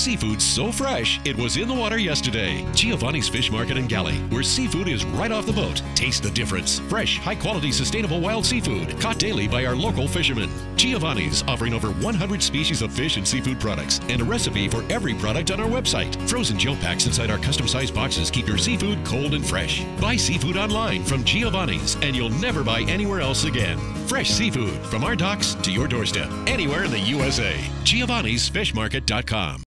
seafood so fresh it was in the water yesterday. Giovanni's Fish Market and Galley, where seafood is right off the boat. Taste the difference. Fresh, high quality, sustainable wild seafood caught daily by our local fishermen. Giovanni's offering over 100 species of fish and seafood products and a recipe for every product on our website. Frozen gel packs inside our custom sized boxes keep your seafood cold and fresh. Buy seafood online from Giovanni's and you'll never buy anywhere else again. Fresh seafood from our docks to your doorstep, anywhere in the USA. Giovanni'sFishMarket.com.